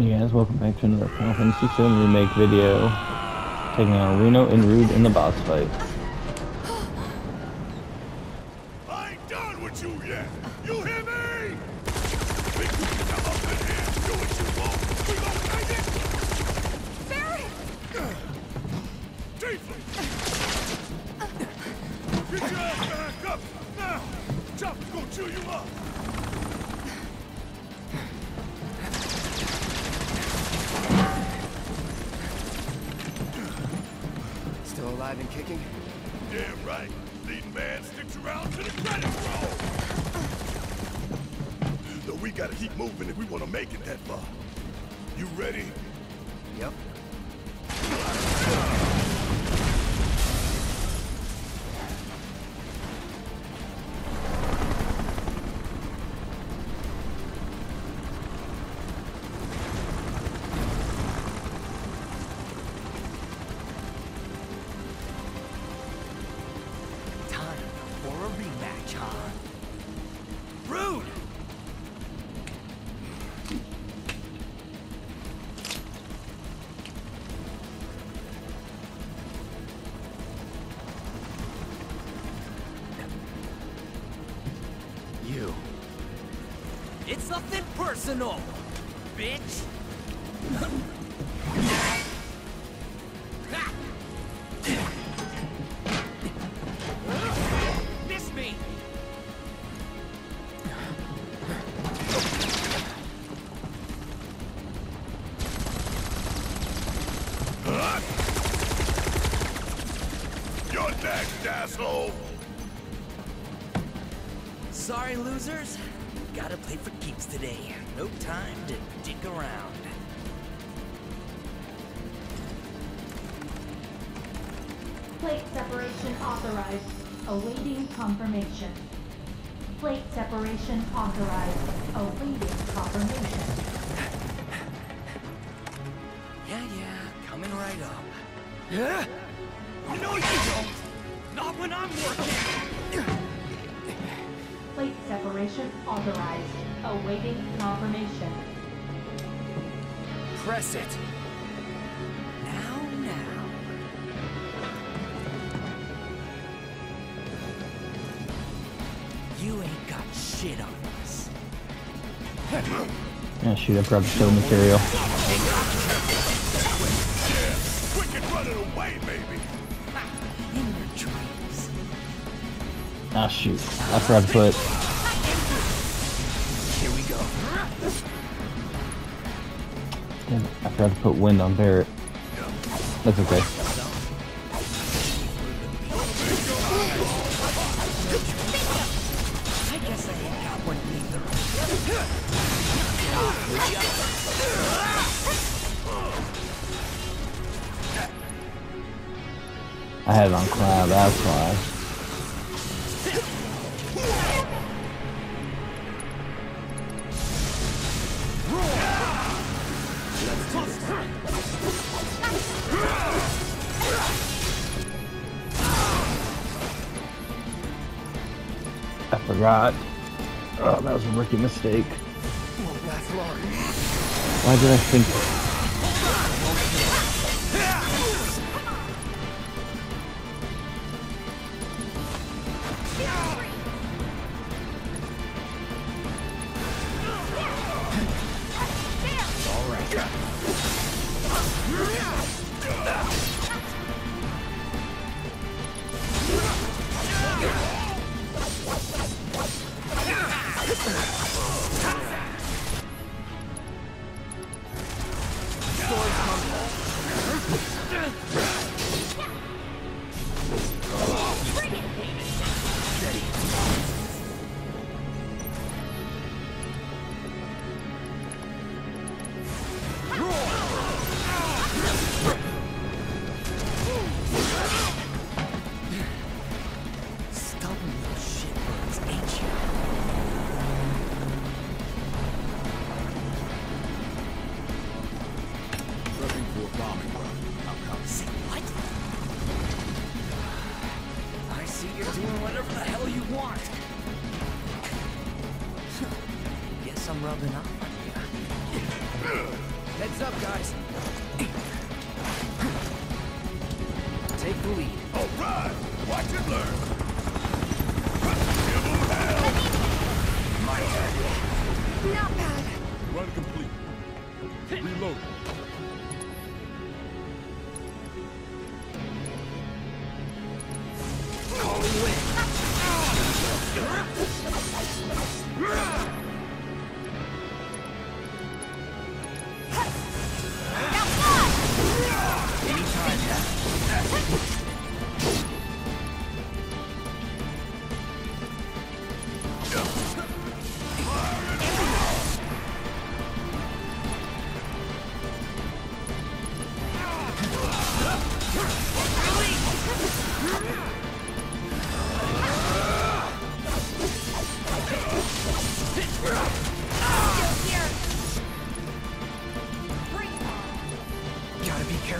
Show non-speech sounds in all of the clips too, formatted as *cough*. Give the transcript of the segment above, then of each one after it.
Hey guys, welcome back to another Final Fantasy VII Remake video. Taking on Reno and Rude in the boss fight. I ain't done with you yet. You hear me? Think you can come up in here do what you want? We gon' take it? Barry! Tiefling! Get your ass back up! Now! Chopper's gonna chew you up! Alive and kicking? Damn right. Leading man sticks around to the credit roll. Though we gotta keep moving if we wanna make it that far. You ready? Yep. Nothing personal, bitch! Miss me! You're next, asshole! Sorry, losers. Gotta play for keeps today. No time to dick around. Plate separation authorized. Awaiting confirmation. Plate separation authorized. Awaiting confirmation. Yeah, yeah, coming right up. Yeah? No, you don't! Not when I'm working! Plate separation authorized. Awaiting confirmation. Press it! Now, now. You ain't got shit on us. Yeah, shoot, I grabbed the show material. Quick and running away, maybe! In your dreams. Ah, shoot. I forgot to put. I forgot to put wind on Barret. That's okay. I guess I ain't got one either. I had it on cloud, that's why. Forgot. Oh, that was a rookie mistake. Won't last long. Why did I think? I'm rubbing off on you. Heads up, guys. Take the lead. All right. Watch and learn. Give 'em hell. Not bad. Run complete. Reload. Now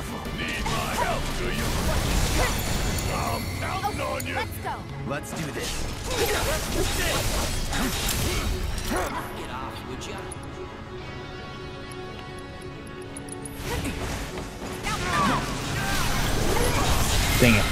careful. Need my help, do you? I'm counting on you. Let's go. Let's do this. Get off, would fly! Dang it.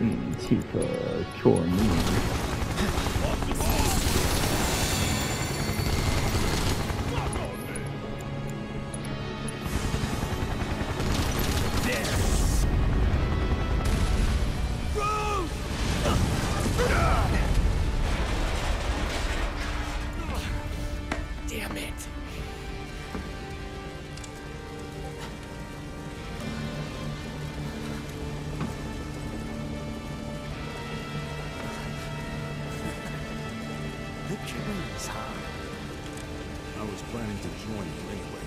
嗯，keep cure me. The dreams, huh? I was planning to join you anyway.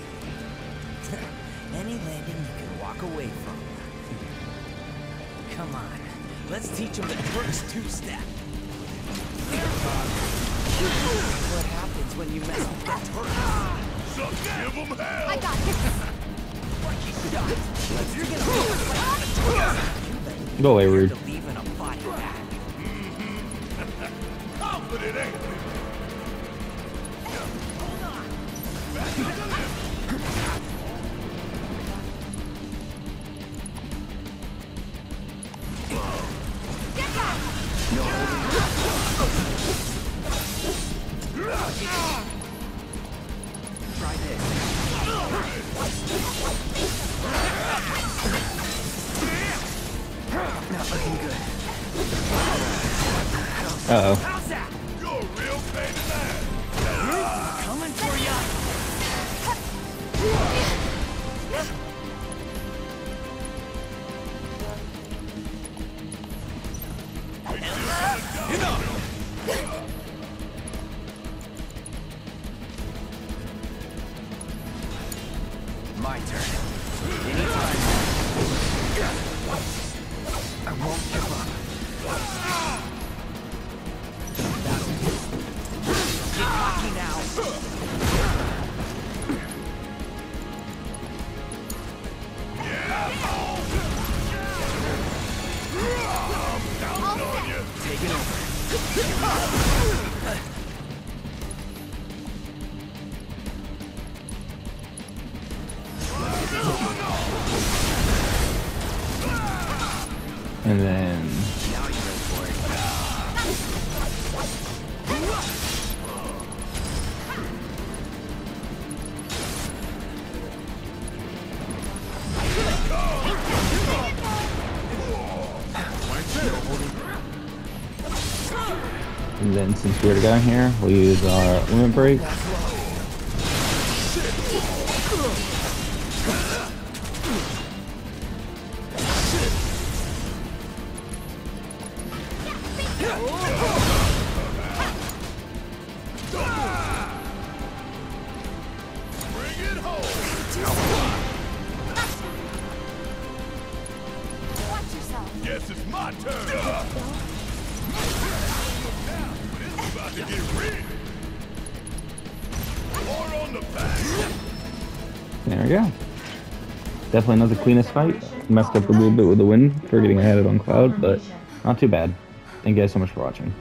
*laughs* Any landing you can walk away from. Come on, let's teach him the Turks two-step. What happens when you mess with the Turks? So give 'em hell. I got this. You're gonna look like the Turks. Go away, rude. Coming for ya! My turn. Anytime. I won't give up. You. Over. And then then since we already got in here, we'll use our limit break. There we go. Definitely not the cleanest fight. Messed up a little bit with the wind for getting ahead on Cloud, but not too bad. Thank you guys so much for watching.